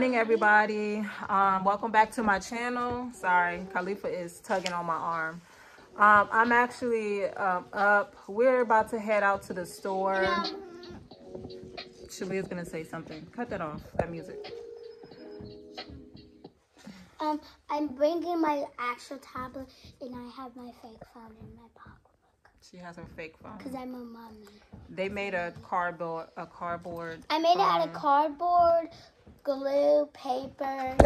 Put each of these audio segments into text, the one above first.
morning, everybody. Um, welcome back to my channel. Sorry, Khalifa is tugging on my arm. Um, I'm actually um, up. We're about to head out to the store. Shalia's gonna say something. Cut that off. That music. Um, I'm bringing my actual tablet and I have my fake phone in my pocket She has her fake phone. because. I'm a mommy. They made a cardboard, a cardboard. I made it out of cardboard, glue, paper.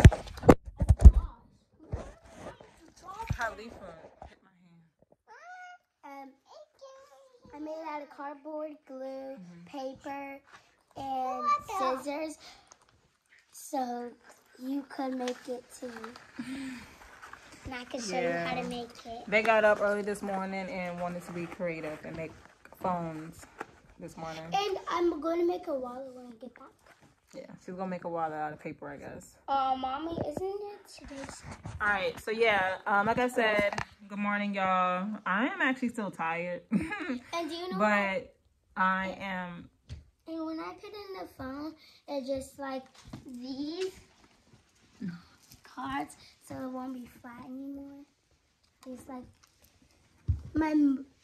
Khalifa hit my hand. Um, I made it out of cardboard, glue, paper, and scissors. So you could make it too. And I can show you how to make it. They got up early this morning and wanted to be creative and make phones this morning. And I'm going to make a wallet when I get back. Yeah, she's gonna make a wallet out of paper, I guess. Uh, mommy, isn't it today's? All right, so yeah, um, like I said, good morning, y'all. I am actually still tired, And do you know what? but I am. And when I put in the phone, it's just like these cards, so it won't be flat anymore. It's like my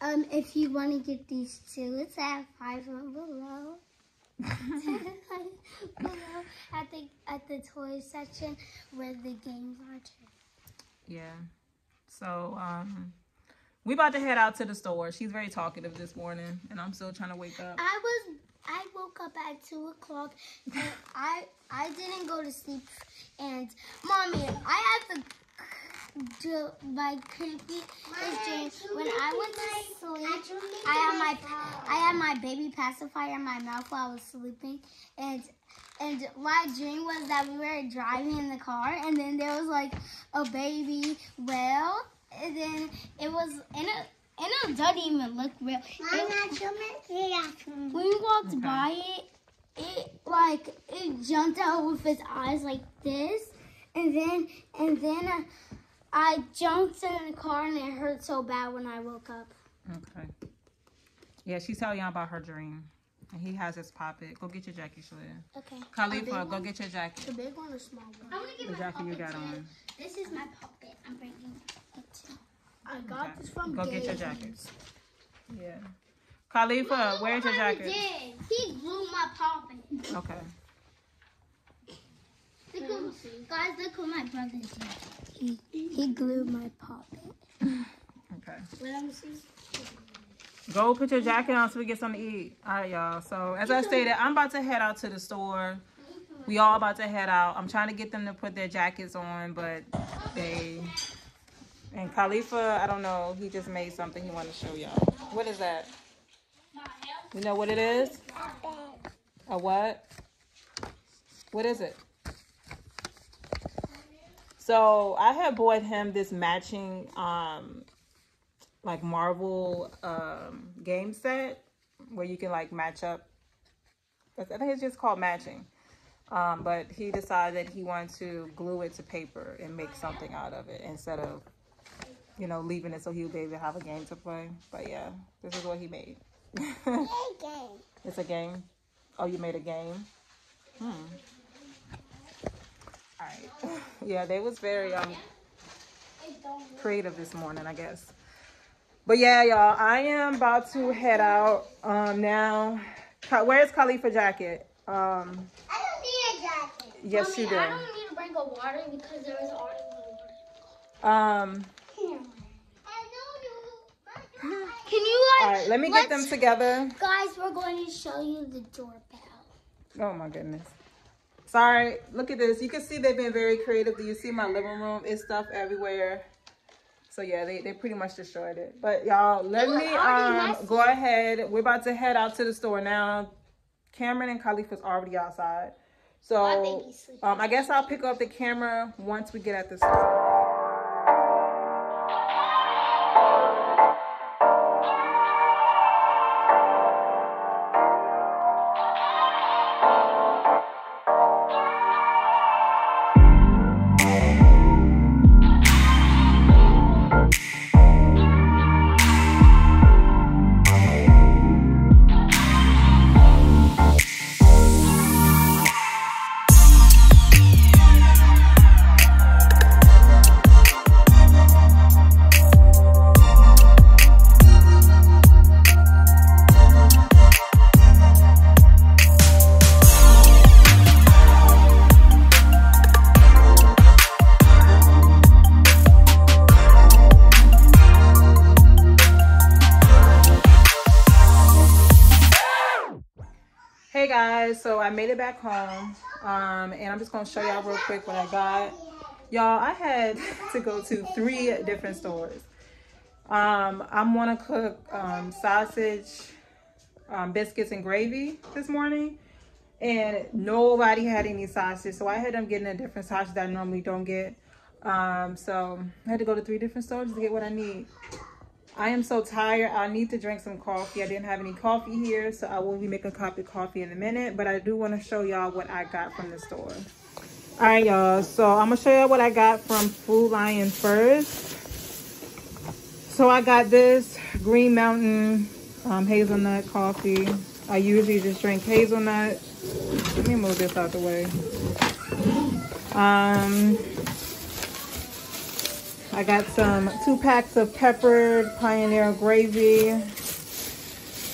um. If you want to get these two, it's at five and below. below at the at the toy section where the games are too. Yeah. So um, we about to head out to the store. She's very talkative this morning, and I'm still trying to wake up. I was I woke up at two o'clock and I I didn't go to sleep and mommy I had to do my creepy is dream when I went to sleep I had my I had my baby pacifier in my mouth while I was sleeping and and my dream was that we were driving in the car and then there was like a baby whale and then it was in a and it doesn't even look real. It- when we walked Okay. by it, it like it jumped out with its eyes like this, and then and then uh, I jumped in the car and it hurt so bad when I woke up. Okay. Yeah, she's telling y'all about her dream. And he has his poppet. Go get your jacket, Shalia. Okay. Khalifa, go get your jacket. The big one or small one? I'm gonna get The jacket you got on. This is my puppet. I'm bringing it. I got Okay. this from Go get your Dave's. jackets. Yeah. Khalifa, where's your jacket? did. He glued my puppet. Okay. Look who, guys, look what my brother did. He he glued my pocket. Okay. Let me see. Go put your jacket on so we get something to eat. All right, y'all. So as I stated, I'm about to head out to the store. We all about to head out. I'm trying to get them to put their jackets on, but they and Khalifa, I don't know. He just made something he wanted to show y'all. What is that? You know what it is? A what? What is it? So I had bought him this matching um like Marvel um game set where you can like match up. I think it's just called matching. Um, but he decided that he wanted to glue it to paper and make something out of it instead of, you know, leaving it so he would be able to have a game to play. But yeah, this is what he made. it's a game. Oh, you made a game. Hmm. All right. yeah, they was very um creative this morning, I guess. But yeah, y'all, I am about to head out um now. Where's Khalifa jacket? Um, I don't need a jacket. Yes, Mommy, you do. I don't need to bring a water because there is already water. um, Can you like? all right, let me get them together. Guys, we're going to show you the doorbell. Oh my goodness. Sorry, look at this. You can see they've been very creative. Do you see my living room? It's stuff everywhere. So yeah, they, they pretty much destroyed it. But y'all, let It me um go ahead. We're about to head out to the store now. Cameron and Khalifa's already outside. So um I guess I'll pick up the camera once we get at the store. So I made it back home. Um, and I'm just gonna show y'all real quick what I got. Y'all, I had to go to three different stores. Um, I'm gonna cook um, sausage, um, biscuits, and gravy this morning. And nobody had any sausage, so I had them getting a different sausage that I normally don't get. Um, so I had to go to three different stores to get what I need. I am so tired. I need to drink some coffee. I didn't have any coffee here, so I will be making a cup of coffee in a minute. But I do want to show y'all what I got from the store. All right, y'all. So I'm going to show y'all what I got from Food Lion first. So I got this Green Mountain um, hazelnut coffee. I usually just drink hazelnut. Let me move this out the way. Um, I got some two packs of peppered pioneer gravy.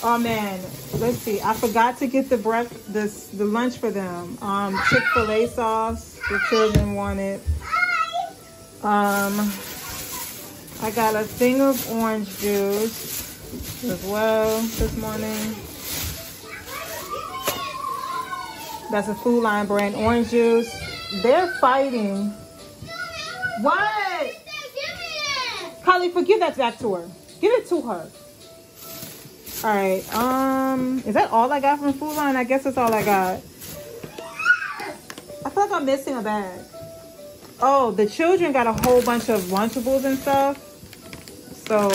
Oh man, let's see. I forgot to get the breakfast, this the lunch for them. Um, Chick Fil A sauce. The children wanted. Um, I got a thing of orange juice as well this morning. That's a Food Lion brand orange juice. They're fighting. What? Carly, forgive that back to her. Give it to her. All right. Um, is that all I got from Food Lion? I guess that's all I got. I feel like I'm missing a bag. Oh, the children got a whole bunch of Lunchables and stuff. So,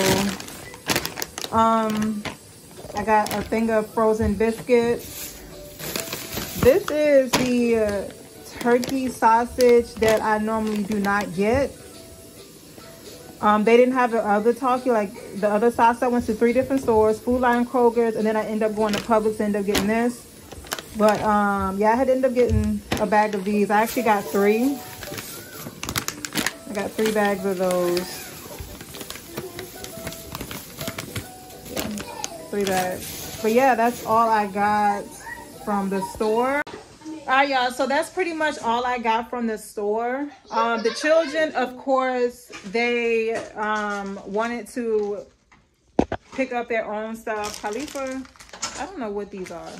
um, I got a thing of frozen biscuits. This is the uh, turkey sausage that I normally do not get. Um, they didn't have the other talkie, like the other sauce. I went to three different stores, Food Lion, Kroger's, and then I ended up going to Publix and ended up getting this. But um, yeah, I had ended up getting a bag of these. I actually got three. I got three bags of those. Three bags. But yeah, that's all I got from the store all right y'all so that's pretty much all i got from the store. Um the children of course they um wanted to pick up their own stuff. Khalifa i don't know what these are.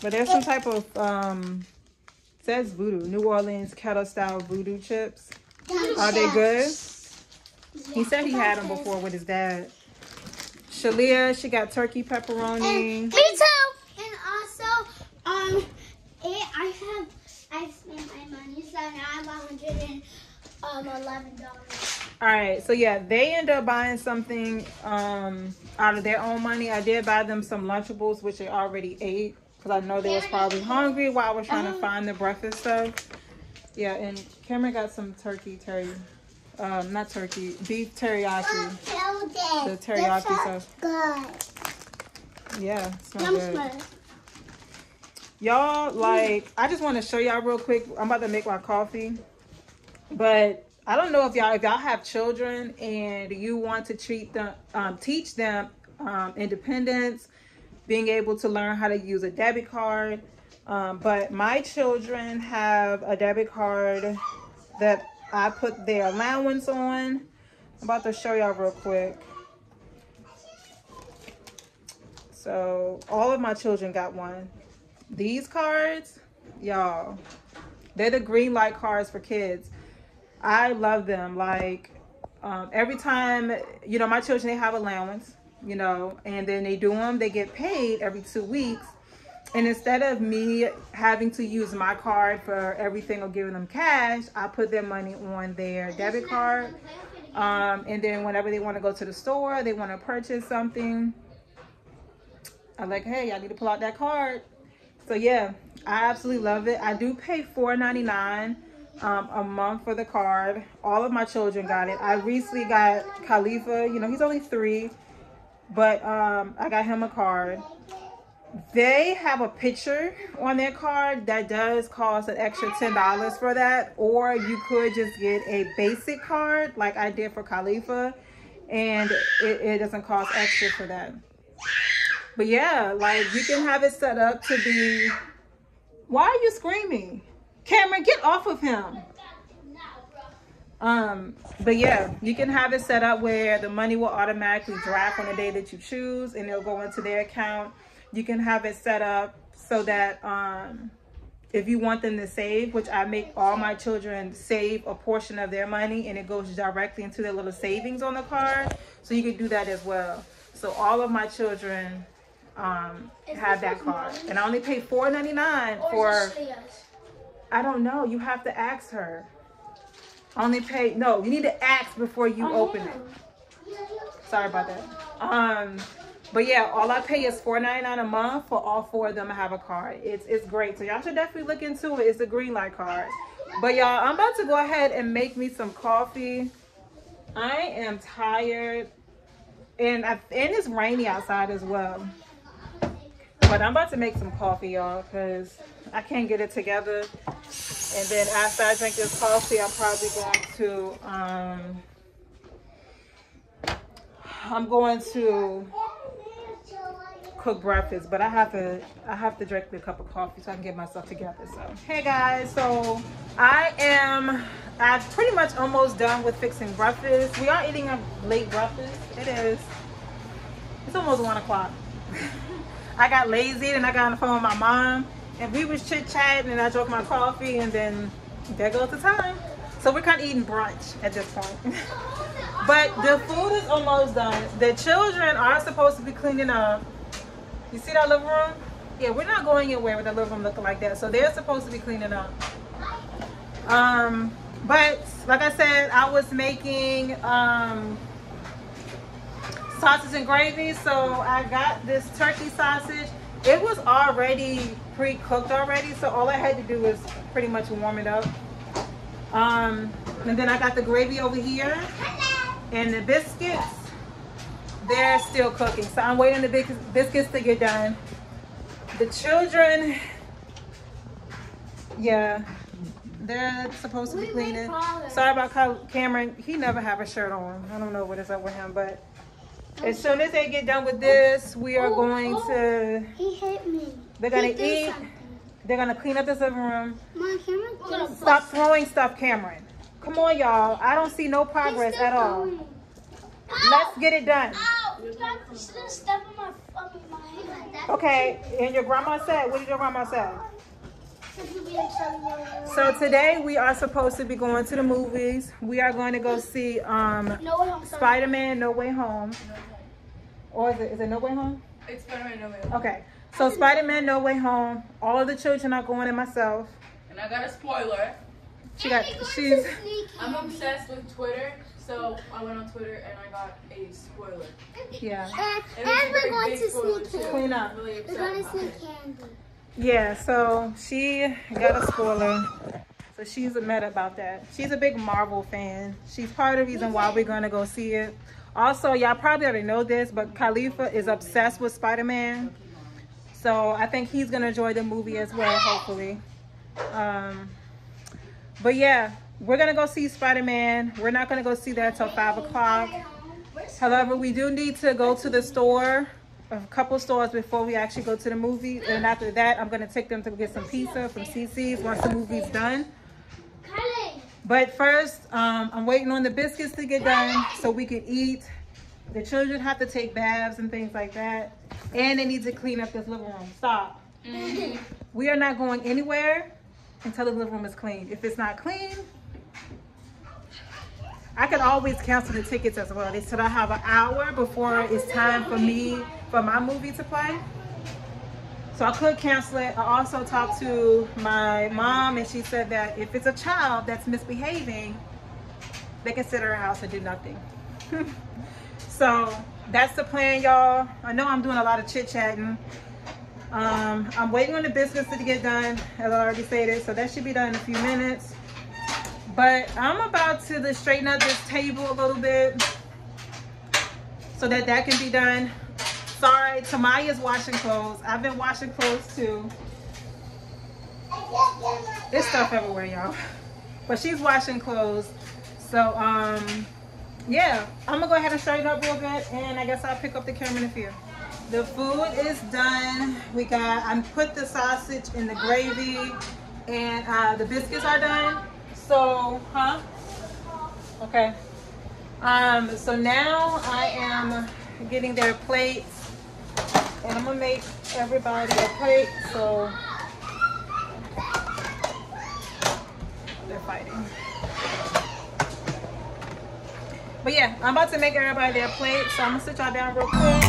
But there's some type of um says voodoo new orleans kettle style voodoo chips. Are they good? He said he had them before with his dad. Shalia she got turkey pepperoni. Me too um, it, I have, I spent my money, so now I have a hundred and um eleven dollars. All right, so yeah, they end up buying something um out of their own money. I did buy them some Lunchables, which they already ate because I know they was probably hungry while I was trying to uh-huh. find the breakfast stuff. Yeah, and Cameron got some turkey terry, um, not turkey, beef teriyaki. The teriyaki sauce. Good. Yeah, smells good y'all like i just want to show y'all real quick i'm about to make my coffee. But i don't know if y'all if y'all have children and you want to treat them um, teach them um, independence being able to learn how to use a debit card. Um, but my children have a debit card that i put their allowance on. I'm about to show y'all real quick. So all of my children got one these cards, y'all, they're the Greenlight cards for kids. I love them. Like um, every time, you know, my children, they have allowance, you know, and then they do them, they get paid every two weeks. And instead of me having to use my card for everything or giving them cash, I put their money on their debit card. Um, and then whenever they want to go to the store, they want to purchase something, I'm like, hey, I need to pull out that card so yeah i absolutely love it. I do pay $4.99 um, a month for the card. All of my children got it. I recently got khalifa you know he's only three but um, i got him a card. They have a picture on their card that does cost an extra $10 for that or you could just get a basic card like i did for khalifa and it, it doesn't cost extra for that but yeah, like you can have it set up to be. Why are you screaming? Cameron, get off of him. Um, but yeah, you can have it set up where the money will automatically draft on the day that you choose and it'll go into their account. you can have it set up so that um, if you want them to save, which I make all my children save a portion of their money and it goes directly into their little savings on the card. So you can do that as well. So all of my children um, have that card. And I only pay $4.99 for, I don't know, you have to ask her. Only pay, no, you need to ask before you open it. Sorry about that. Um, but yeah, all I pay is $4.99 a month for all four of them to have a card. It's it's great. So y'all should definitely look into it. It's a Greenlight card. But y'all, I'm about to go ahead and make me some coffee. I am tired. And, I, and it's rainy outside as well. But I'm about to make some coffee, y'all, because I can't get it together. And then after I drink this coffee, I'm probably going to, um, I'm going to cook breakfast, but I have to I have to drink a cup of coffee so I can get myself together. So hey guys, so I am I'm pretty much almost done with fixing breakfast. We are eating a late breakfast. It is. It's almost one o'clock. I got lazy and I got on the phone with my mom and we was chit chatting and I drank my coffee and then there goes the time. So we're kind of eating brunch at this point. but the food is almost done. The children are supposed to be cleaning up you see that living room? Yeah, we're not going anywhere with the living room looking like that. So they're supposed to be cleaning up. Um, but like I said, I was making um, sausage and gravy. So I got this turkey sausage. It was already pre-cooked already. So all I had to do was pretty much warm it up. Um, and then I got the gravy over here and the biscuits they're still cooking. So I'm waiting the biscuits to get done. The children, yeah, they're supposed to be cleaning. Sorry about Cameron. He never have a shirt on. I don't know what is up with him, but as soon as they get done with this, we are going to. He hit me. They're gonna eat. They're gonna clean up this living room. Stop throwing stuff, Cameron. Come on, y'all. I don't see no progress at all. Let's get it done. Okay, and your grandma said, what did your grandma say? So today we are supposed to be going to the movies. We are going to go see um, Spider-Man No Way Home. Or is it, is it No Way Home? It's Spider-Man No Way Home. Okay. So Spider-Man No Way Home. All of the children are going and myself. And I got a spoiler. She got, she's... I'm obsessed with Twitter. So I went on Twitter and I got a spoiler. Yeah. Uh, and, and we're going to sneak candy. Clean up. Really we're going to sneak candy. Yeah, so she got a spoiler. So she's a mad about that. She's a big Marvel fan. She's part of the reason why we're going to go see it. Also, y'all probably already know this, but Khalifa is obsessed with Spider-Man. So I think he's going to enjoy the movie as well, hopefully. Um, but yeah, we're gonna go see Spider-Man. We're not gonna go see that till five o'clock. However, we do need to go to the store, a couple stores before we actually go to the movie. And after that, I'm gonna take them to get some pizza from CC's once the movie's done. But first, um, I'm waiting on the biscuits to get done so we can eat. The children have to take baths and things like that. And they need to clean up this living room. Stop. Mm -hmm. We are not going anywhere until the living room is clean. If it's not clean, I can always cancel the tickets as well. They said I have an hour before it's time for me, for my movie to play. So I could cancel it. I also talked to my mom and she said that if it's a child that's misbehaving, they can sit at her house and do nothing. so that's the plan, y'all. I know I'm doing a lot of chit-chatting. Um, I'm waiting on the business to get done, as I already stated. So that should be done in a few minutes. But I'm about to straighten up this table a little bit so that that can be done. Sorry, Tamaya's washing clothes. I've been washing clothes too. There's stuff everywhere, y'all. But she's washing clothes. So, um, yeah, I'm gonna go ahead and straighten up real good and I guess I'll pick up the camera in a few. The food is done. We got, I put the sausage in the gravy and uh, the biscuits are done. So, huh? Okay. Um, so now I am getting their plates. And I'm gonna make everybody a plate so they're fighting. But yeah, I'm about to make everybody their plate, so I'm gonna sit y'all down real quick.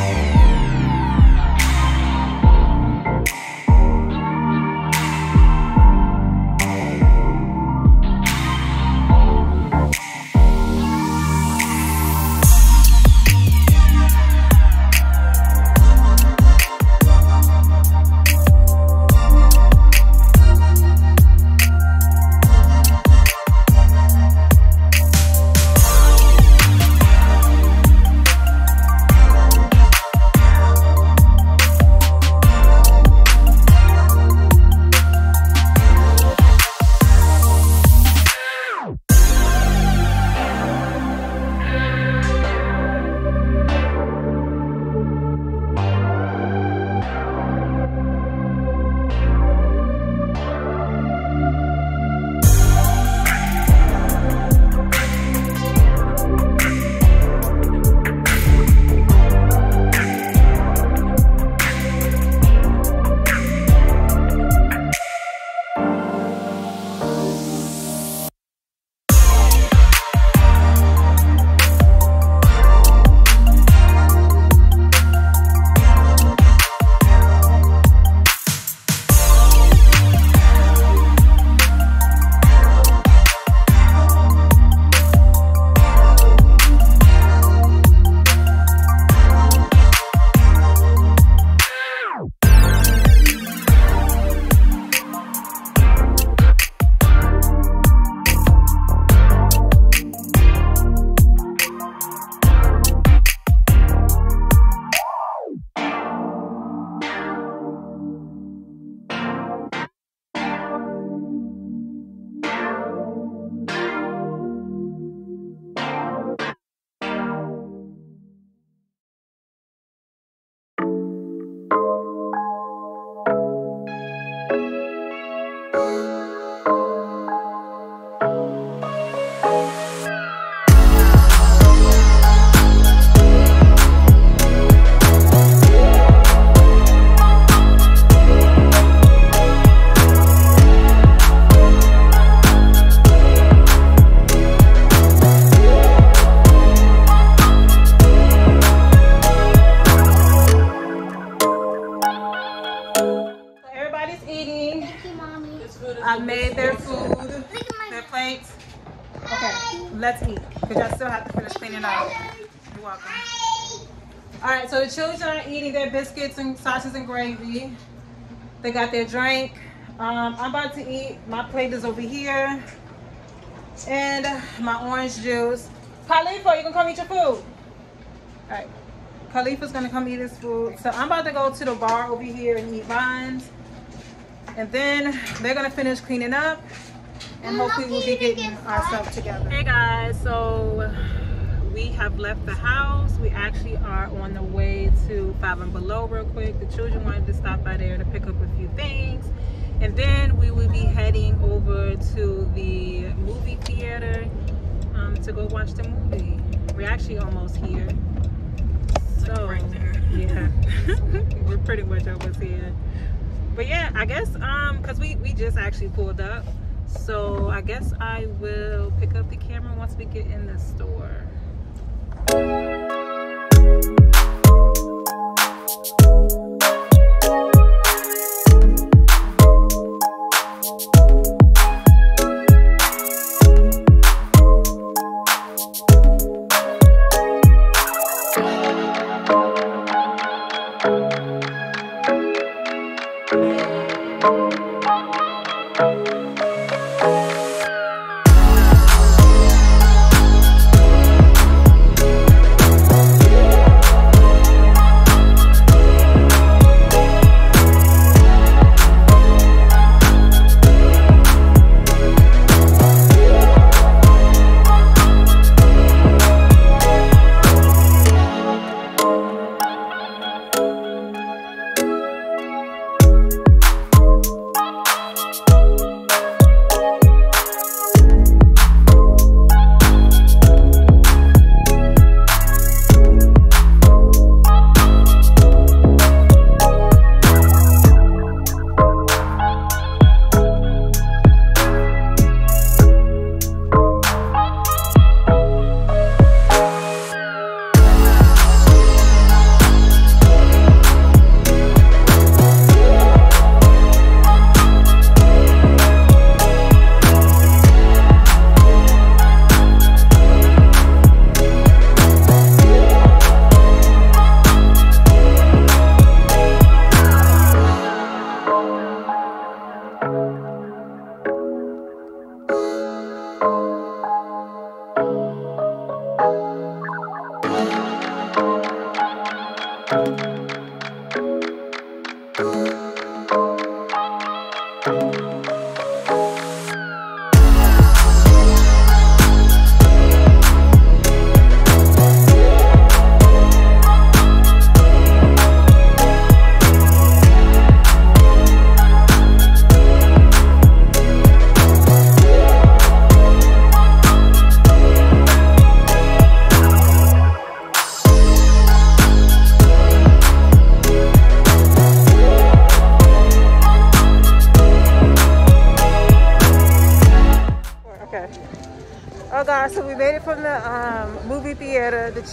Eating their biscuits and sausages and gravy. They got their drink. Um, I'm about to eat. My plate is over here. And my orange juice. Khalifa, you can come eat your food. All right. Khalifa's gonna come eat his food. So I'm about to go to the bar over here and eat mine. And then they're gonna finish cleaning up and hopefully we'll be getting ourselves together. Hey guys, so we have left the house. We actually are on the way to Five and Below real quick. The children wanted to stop by there to pick up a few things. And then we will be heading over to the movie theater um, to go watch the movie. We're actually almost here. So, right yeah, we're pretty much almost here but yeah i guess um because we we just actually pulled up so i guess i will pick up the camera once we get in the store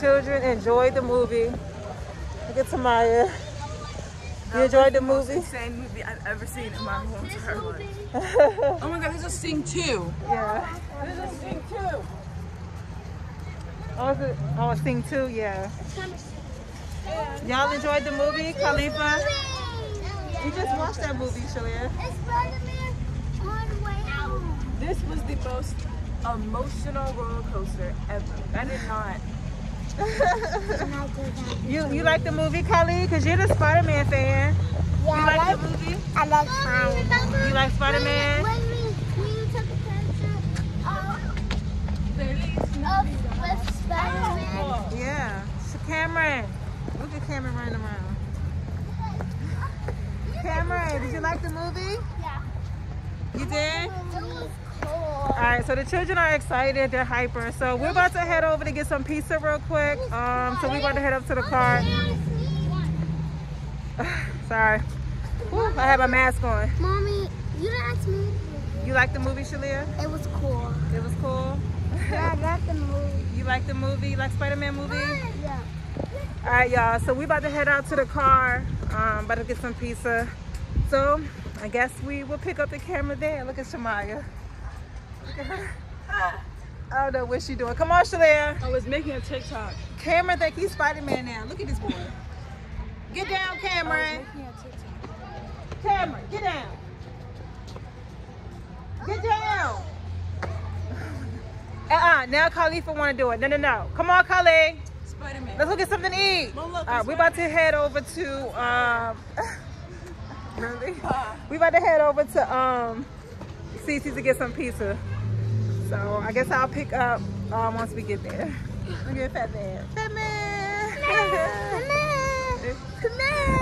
children enjoyed the movie. Look at Tamaya. You enjoyed the movie? insane movie I've ever seen in my whole entire life. Oh my god, there's a Sing 2. There's a Sing 2. Oh, is it, oh, Sing 2, yeah. Y'all enjoyed the movie, Khalifa? You just watched that movie, Shalia. It's Spider-Man on the way home. This was the most emotional roller coaster ever. I did not. You you like the movie, Khalid? Because you're the Spider-Man fan. You Yeah, I like the movie? I like Spider-Man. You like Spider-Man? When when we took a picture of, of with Spider-Man. Yeah. So Cameron. Look at Cameron running around. Cameron, did you like the movie? Yeah. You did? It was cool. All right, so the children are excited. They're hyper. So we're about to head over to get some pizza real quick. Um, so we're about to head up to the car. Sorry. I have a mask on. Mommy, you didn't ask me. You like the movie, Shalia? It was cool. It was cool. Yeah, I got the movie. You like the movie? You like Spider-Man movie? Yeah. All right, y'all. So we about to head out to the car. Um, about to get some pizza. So I guess we will pick up the camera there. Look at Shamaya. Look at her. I don't know what she doing. Come on, Shalia. I was making a TikTok. Cameron think he's Spider-Man now. Look at this boy. Get down, Cameron. Cameron, get down. Get down. Uh-uh. Now Khalifa want to do it. No, no, no. Come on, Khalid. Spider-Man. Let's go get something to eat. Well, look, All right, it's we about to head over to um. really? We about to head over to um, Cece's to get some pizza. So I guess I'll pick up um once we get there. Look at Fat Man. Fat Man.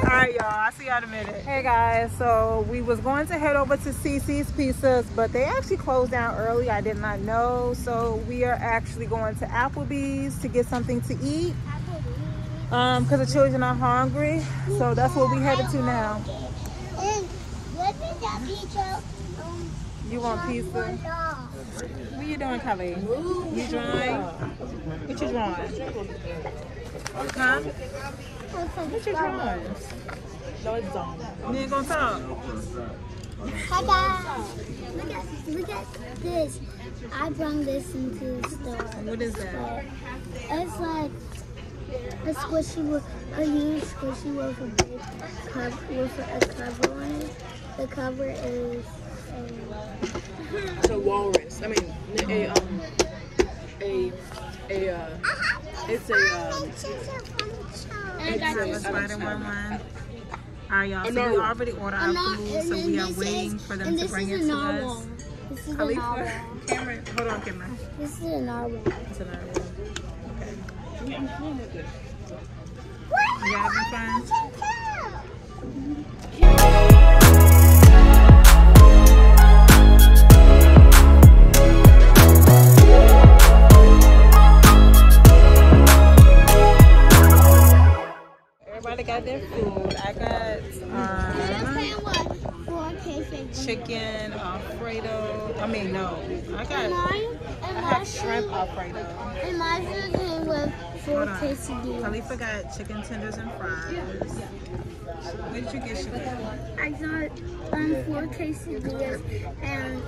All right, y'all. I'll see y'all in a minute. Hey guys, so we was going to head over to CC's Pizzas, but they actually closed down early. I did not know, so we are actually going to Applebee's to get something to eat. Um, because the children are hungry, so that's what we headed to now. And what is that pizza? You want pizza? What you doing, Khalid? You drawing? What you drawing? Huh? What you drawing? No, it's done. You ain't gonna talk. Hi guys. Look at look at this. I brought this into the store. What is that? It's like a squishy with a huge squishy with a big cover with a cover on it. The cover is It's a walrus. I mean, a um, a a uh, it's a um, and I got It's a. Spider-Man one. All right, y'all. So we already ordered A our nar- food, so we are waiting for them to bring it to us. This is a Khalifa, narwhal. Cameron, hold on, Cameron. This is a narwhal. It's a narwhal. You having fun? Got their food. I got um, chicken Alfredo. I mean, no. I got I shrimp Alfredo. And mine came with four quesadillas. Khalifa got chicken tenders and fries. What did you get, Shalifa? I got um, four quesadillas and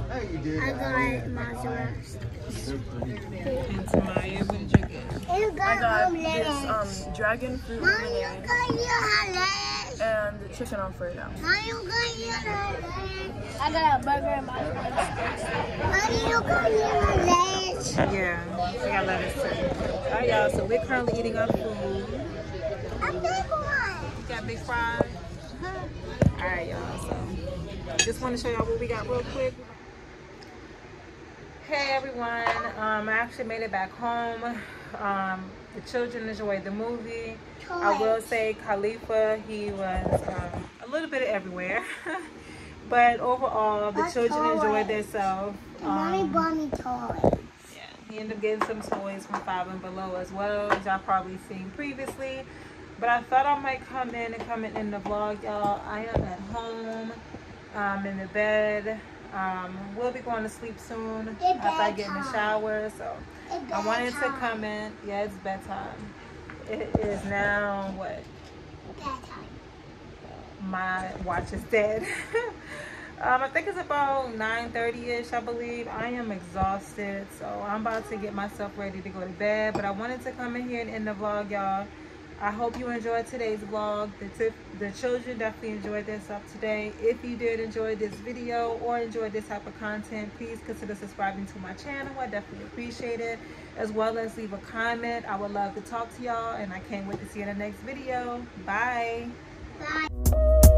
I got mozzarella. And Tamaya, what did you get? You I got this um dragon fruit Mom, lemonade you got your leg. and the chicken alfredo. Mom, you got your leg. I got a burger and mozzarella. Mom, you got your leg. Yeah, we got lettuce too. All right, y'all. So we're currently eating our food. A big one. You got big fries. All right, y'all. So just want to show y'all what we got real quick. Hey everyone. Um, I actually made it back home. Um, the children enjoyed the movie. I will say Khalifa, he was um, a little bit everywhere. but overall, the A children toy. enjoyed themselves. Mommy Um, bought me toys. yeah, he ended up getting some toys from Five and Below as well, as y'all probably seen previously. But I thought I might come in and come in in the vlog, y'all. I am at home, um, in the bed. Um, we'll be going to sleep soon after I get in the shower. So I wanted to come in. Yeah, it's bedtime. It is now what? Bedtime. My watch is dead. um, I think it's about 9:30ish, I believe. I am exhausted, so I'm about to get myself ready to go to bed. But I wanted to come in here and end the vlog, y'all. I hope you enjoyed today's vlog. The, the children definitely enjoyed stuff today. If you did enjoy this video or enjoy this type of content, please consider subscribing to my channel. I definitely appreciate it. As well as leave a comment. I would love to talk to y'all and I can't wait to see you in the next video. Bye. Bye.